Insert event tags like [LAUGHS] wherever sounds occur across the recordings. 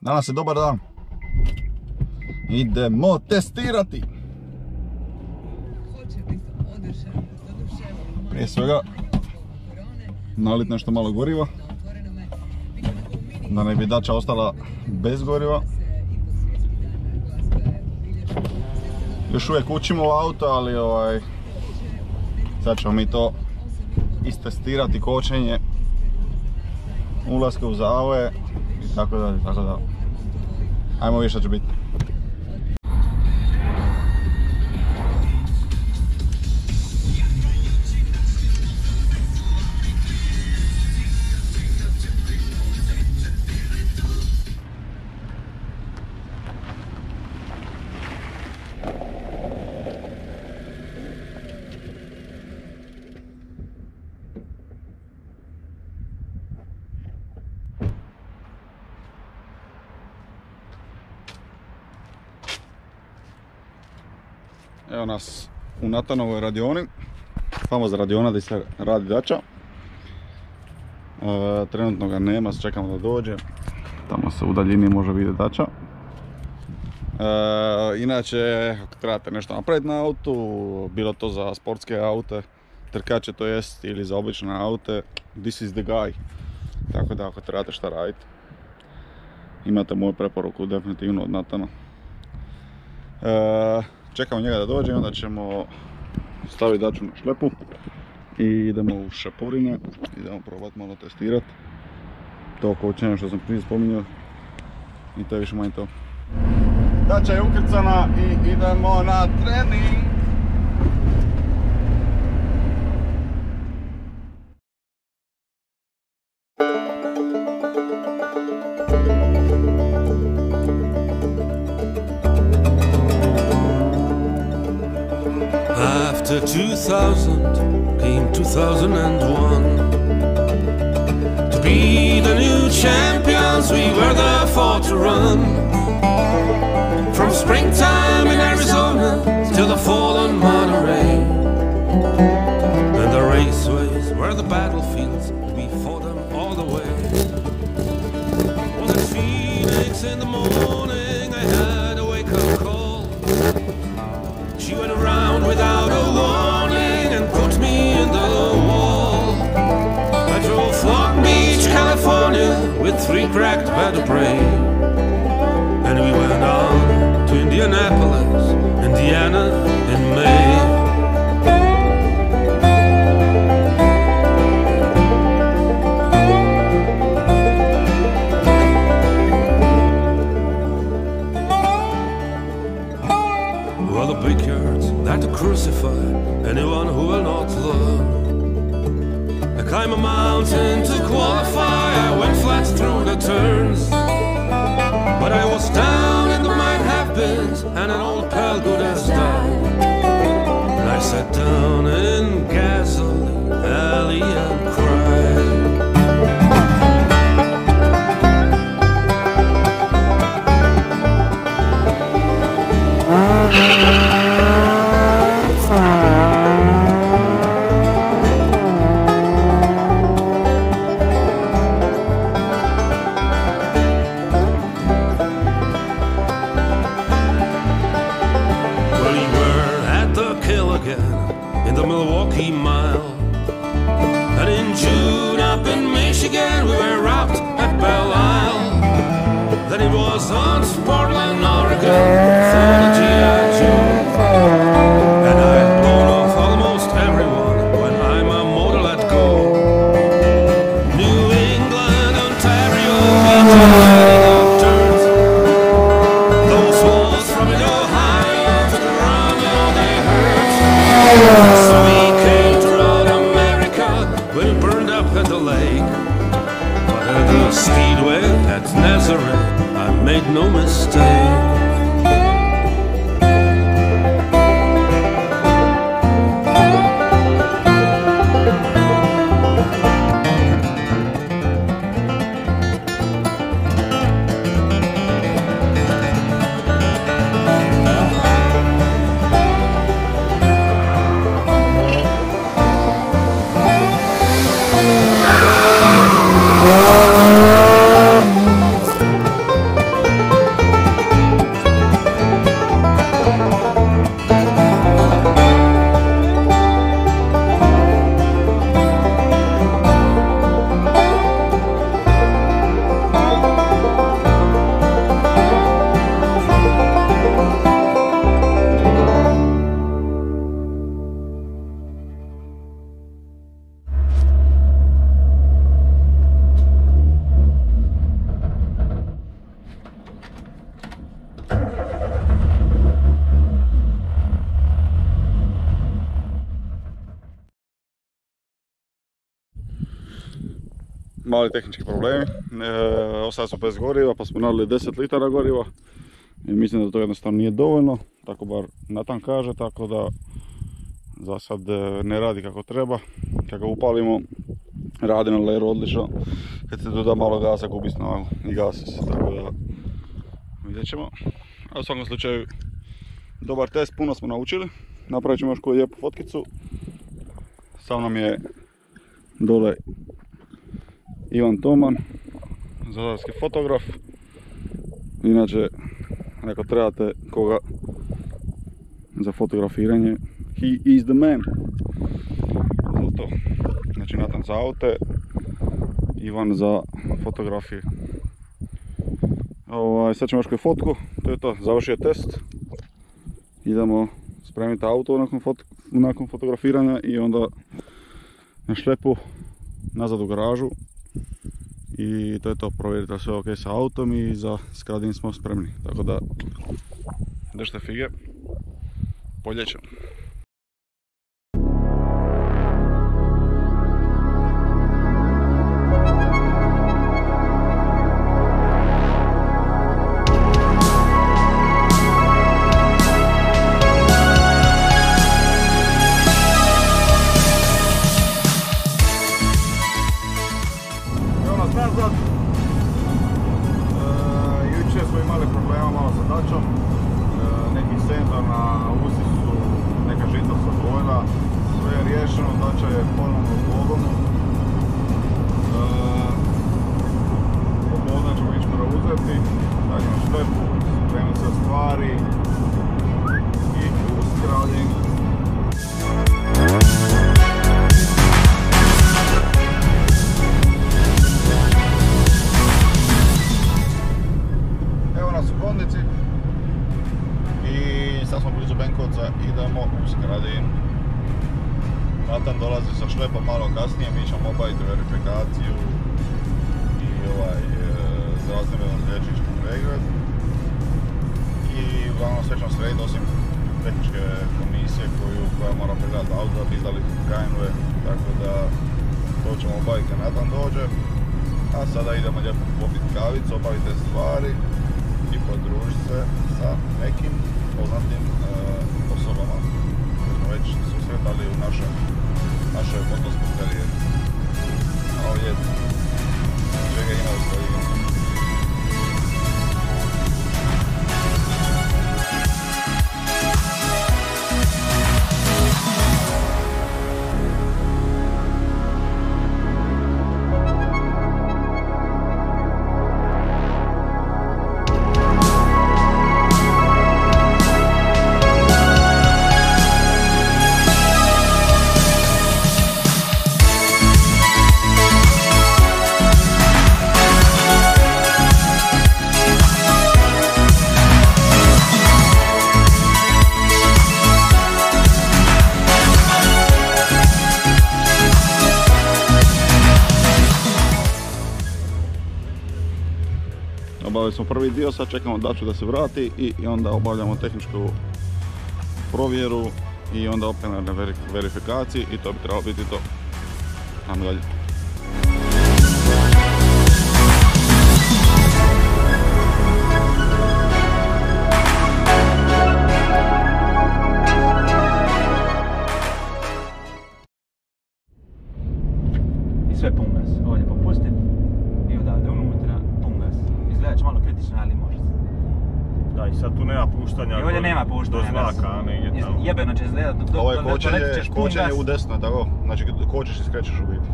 Danas je dobar dan. Idemo testirati. Prije svega nalit nešto malo goriva. Da ne bi dača ostala bez goriva. Još uvijek učimo u auto, ali ovaj, sad ćemo mi to istestirati kočenje, ulaske u zavoje i tako dalje, tako da. Ajmo što će biti. Evo nas u Natanovoj radioni, famozna radiona gdje se radi dača. E, trenutno ga nema, čekamo da dođe. Tamo se u daljini može vidjeti dača. E, inače, ako trebate nešto napraviti na autu, bilo to za sportske aute, trkače to jest, ili za obične aute, this is the guy. Tako da ako trebate šta raditi, imate moju preporuku definitivno od Natana. E, čekamo njega da dođe i onda ćemo staviti daču na šlepu i idemo u šeporine, idemo probati malo testirati to kočenje što sam prije spominjao i to je više manje to. Dača je ukrcana i idemo na trening! After 2000 came 2001. To be the new champions, we were the four to run. From springtime in Arizona till the fall on Monterey. And the raceways were the battlefields, we fought them all the way. Was it Phoenix in the morning? Three cracked vertebrae. And we went on to Indianapolis, Indiana in May. Well, the big yards that crucify anyone who will not learn. I climb a mountain to qualify, I went up in Michigan, we were robbed at Belle Isle. Then it was on mali tehnički problemi. E, ostali smo bez goriva pa smo nalili 10 litara goriva. I mislim da to jednostavno nije dovoljno, tako bar Natan kaže, tako da za sad e, ne radi kako treba. Kad ga upalimo, radi na leru odlično. Kad se doda malo gasa, gubi snagu i gasi se, tako da vidjet ćemo. U svakom slučaju, dobar test, puno smo naučili. Napravit ćemo još koju lijepu fotkicu. Sa nam je dole Ivan Toman, zadarski fotograf. Inače, ako trebate koga za fotografiranje, he is the man. Zato, znači Natan za aute, Ivan za fotografije. Ovaj, sad ćemo još koju fotku, to je to, završio test. Idemo spremiti auto nakon, fot, nakon fotografiranja i onda na šlepu nazad u garažu i to je to, provjeriti da sve ok sa autom i za skradin smo spremni. Tako da, držite fige, poljećemo. Preuzeti, daćemo štepu, spremiti se stvari Natan dođe. A sada idemo lijepo popiti kavicu, obaviti te stvari i podružiti se sa nekim poznatim e, osobama koje smo već susretali u našem, našoj motorskoj karijeri. A ovdje čega ima da stoji. Obavili smo prvi dio, sad čekamo daču da se vrati i, onda obavljamo tehničku provjeru i onda opet na veri- verifikaciji i to bi trebalo biti to. Ajmo dalje. Puštanja I ovdje nema puštanja do gas. zlaka, negdje tamo. Jebeno će izgledat. Do, Ovo je do- do- kočenje, pun kočenje u desno, tako? Znači kočiš i skrećeš u biti.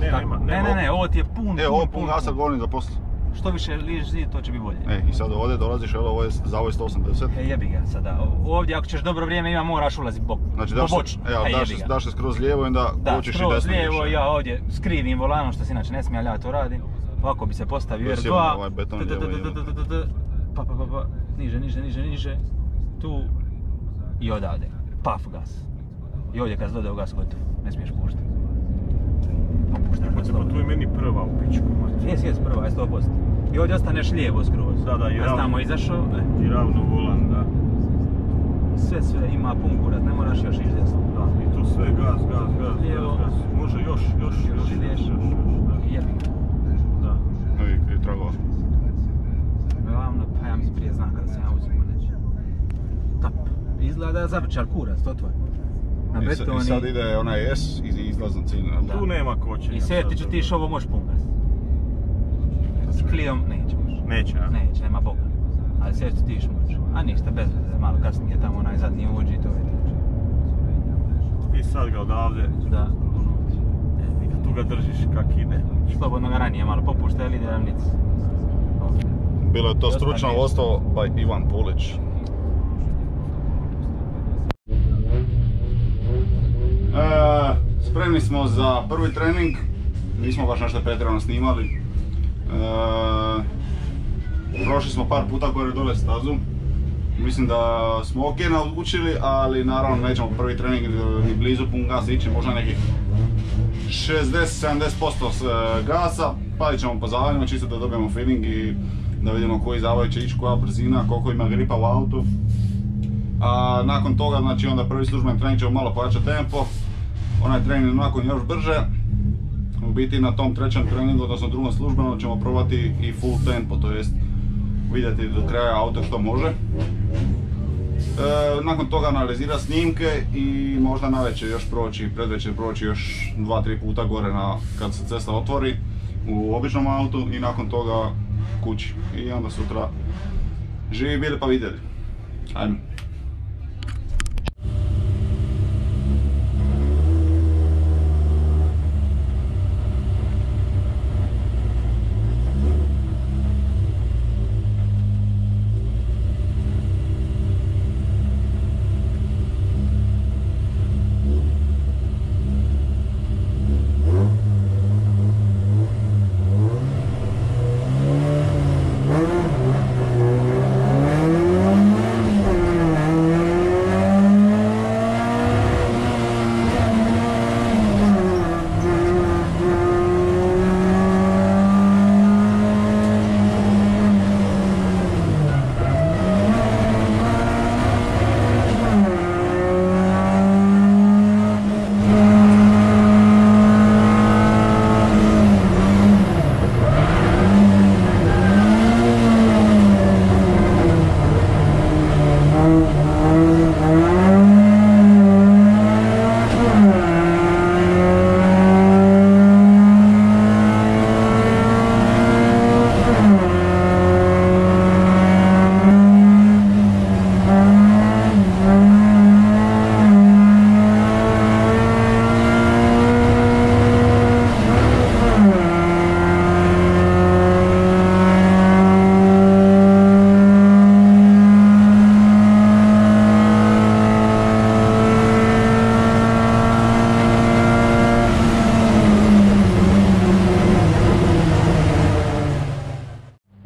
Ne, Tako. nema, ne, nema ne, ne, ovo ti je pun, E, pun, ovo pun gasa govorim za poslije. Što više liješ zid, to će biti bolje. E, i sad ovdje dolaziš, evo ovo je zavoj 180. E, jebi ga sada. Ovdje ako ćeš dobro vrijeme ima moraš ulazit bok. Znači daš, se, e, ali E, daš, daš se skroz lijevo i onda Da, kočiš i skroz desno lijevo, više. ja ovdje s krivim volanom što se inače ne smije, ali ja to radim. Ovako bi se postavio To je R2. sigurno ovaj beton Pa, pa, pa, pa, niže, niže, niže, niže. Tu i odavde. Paf gas. I ovdje kad se dode u gas gotovo. Ne smiješ puštati. Popušta gas. Pa tu je meni prva u pičku, mati. Jes, jes, prva je 100%. I ovdje ostaneš lijevo skroz. Da, da, i Ja ravno. tamo izašao, e, I ravno volan, da. sve, sve ima pun kurat, ne moraš još ići desno. Da, i tu sve gas, gas, gas, Lijevo. gas, gas. Može još, još, još, još, ideš. još, još, sam prije znaka da sam ja uzimao neće. Tap. Izgleda zavrčar kurac, to tvoj. Na betoni. I sad ide onaj S i izlazna ciljna. Tu nema kočenja. I sjeti ću ti ovo možeš pungas. S Clio-om neće možeš. Neće, a? Neće, nema boga. Ali sjeti ću ti možeš. A ništa, bez veze, malo kasnije tamo onaj zadnji uđi i to je I sad ga odavde. Da. E, tu ga držiš kak ide. Slobodno ga ranije malo popušta, ali ide ravnici. Bilo je to stručno niže. vodstvo by Ivan Pulić. E, spremni smo za prvi trening. Nismo baš nešto pretjerano snimali. E, prošli smo par puta gore dole stazu. Mislim da smo ok naučili, ali naravno nećemo prvi trening ni blizu pun gas ići, možda nekih 60-70% s e, gasa, palit ćemo po zavanjima čisto da dobijemo feeling i da vidimo koji zavaj će ići, koja brzina, koliko ima gripa u autu. A nakon toga, znači onda prvi službeni trening ćemo malo pojačati tempo, onaj trening nakon još brže. U biti na tom trećem treningu, odnosno drugom službenom ćemo probati i full tempo, to jest vidjeti do kraja auto što može. E, nakon toga analizirati snimke i možda navečer još proći, predvečer proći još 2-3 puta gore na, kad se cesta otvori u običnom autu i nakon toga kući. I onda sutra živi bili pa vidjeli. Ajme.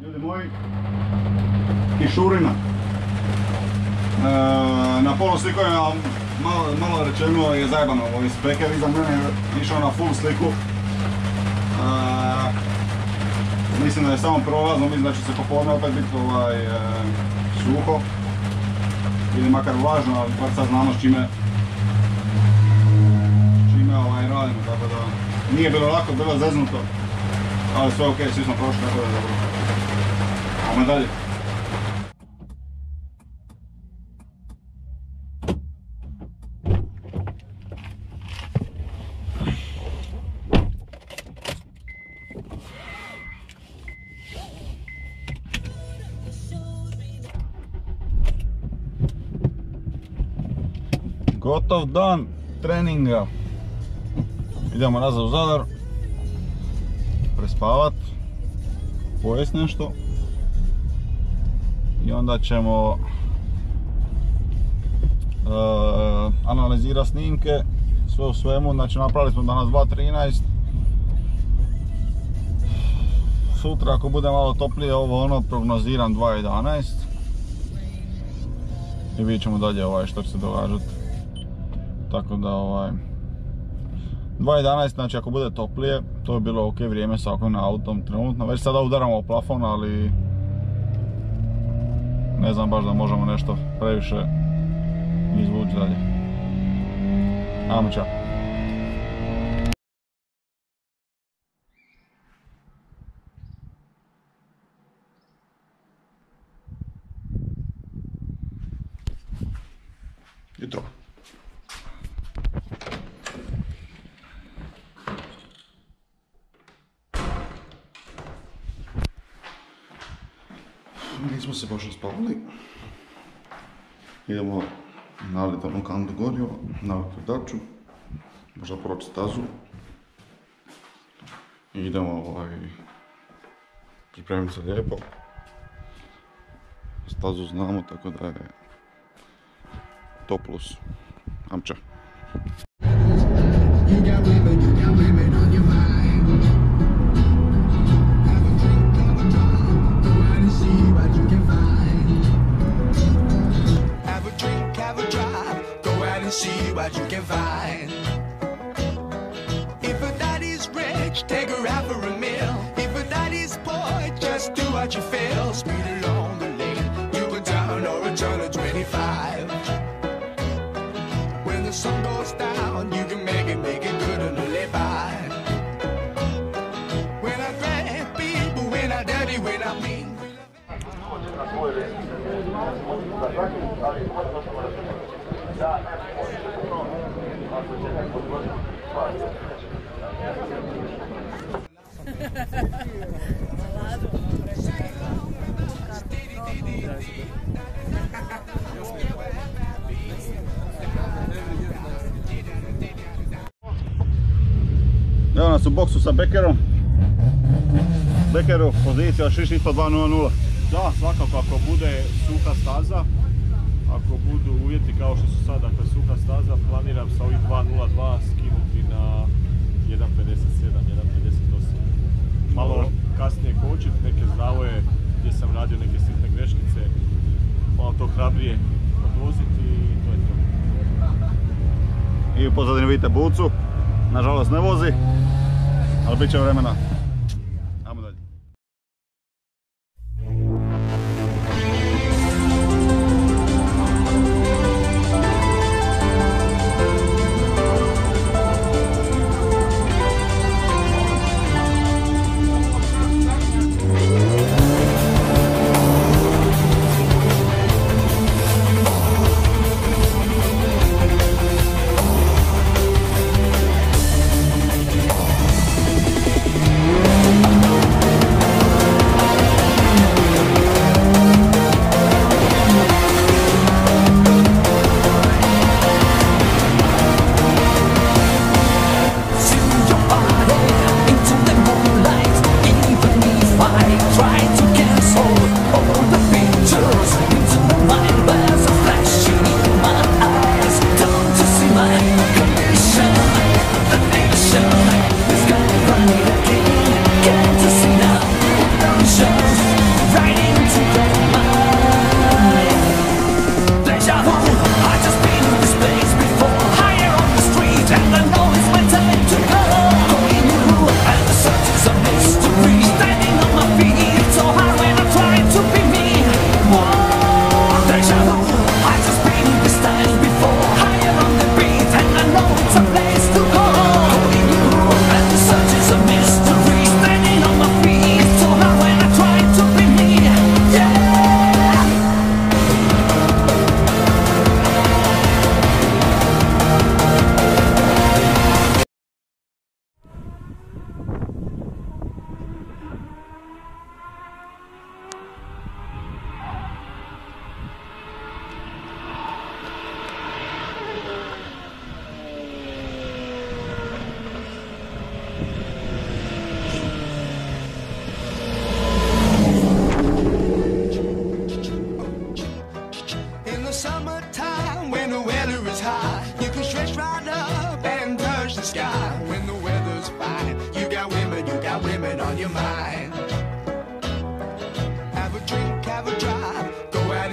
Ljudi moji, kišurina. E, na polu slikovima malo, malo je zajebano, ovaj speker iza mene je išao na full sliku. Mislim da je samo prolazno, mislim da će se popodne opet biti ovaj, e, suho. Ili makar vlažno, ali bar sad znamo s čime čime ovaj, radimo, tako da nije bilo lako, bilo zeznuto. Ali sve ok, svi smo prošli, tako da je dobro. Ajmo dalje. Gotov dan treninga. Idemo nazad u Zadar. Prespavat. Pojest nešto. I onda ćemo e, analizirati snimke, sve u svemu, znači napravili smo danas 2.13 Sutra ako bude malo toplije ovo ono prognoziram 2.11 I vidjet ćemo dalje ovaj što će se događati Tako da ovaj 2.11 znači ako bude toplije, to je bilo ok vrijeme sa ovakvim autom trenutno, već sada udaramo u plafon ali ne znam baš da možemo nešto previše izvući dalje. Ajmo čao. Nismo se baš uspavali. Idemo naliti onu kantu goriva, naliti daču, možda proći stazu. Idemo ovaj, pripremiti se lijepo. Stazu znamo, tako da je to plus. Amča. Just do what you feel. Speed along the lane, you go down or a turn of 25. When the sun goes down, you can make it, make it good and live by. When I grab people, when I dirty, when I mean. [LAUGHS] Evo nas u boksu sa Bekerom. Bekeru, pozicija šiš ispod 2.00. Da, svakako ako bude suha staza, ako budu uvjeti kao što su sad, dakle suha staza, planiram sa ovih 2.02 skinuti na 1.57, 1.58. Malo kasnije kočit, neke zdravoje gdje sam radio neke sitne greškice, malo to hrabrije odvoziti i to je to. I u pozadini vidite bucu. Nažalost ne vozi, ali bit će vremena.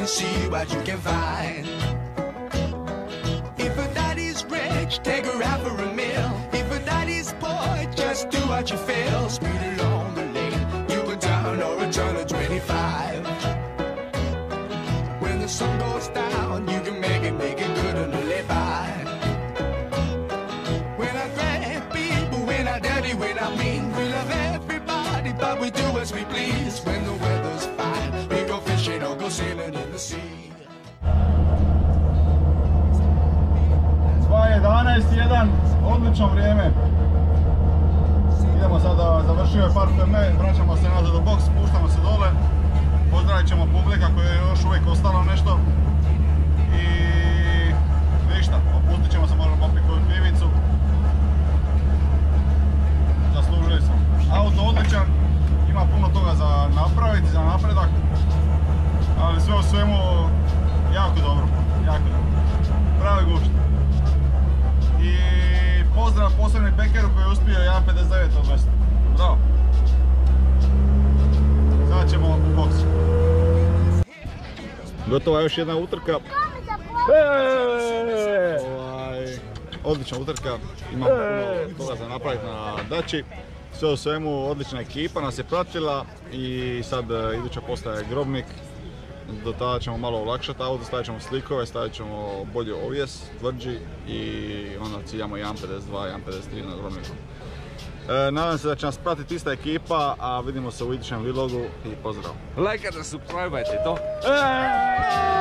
And see what you can find. If a daddy's rich, take her out for a meal. If a daddy's poor, just do what you feel. Speed along the lane, you go down or a turn of 25. When the sun goes down, you can make it, make it good and live by. When I grab people, when I dirty, when I mean, we love everybody, but we do as we please. When the weather's fine, she don't go sailing in the sea. 2.11.1, odlično vrijeme. Idemo sada, završio je par teme, vraćamo se. Gotova još jedna utrka. Ovaj, odlična utrka, imamo puno toga za napraviti na dači. Sve u svemu odlična ekipa nas je pratila i sad e, iduća postaja je Grobnik. Do tada ćemo malo olakšati auto, stavit ćemo slikove, stavit ćemo bolji ovjes, tvrđi i onda ciljamo 1.52, 1.53 na Grobniku. E, nadam se da će nas pratiti ista ekipa, a vidimo se u idućem vlogu i pozdrav! Lajkajte, subscribeajte to. Eee!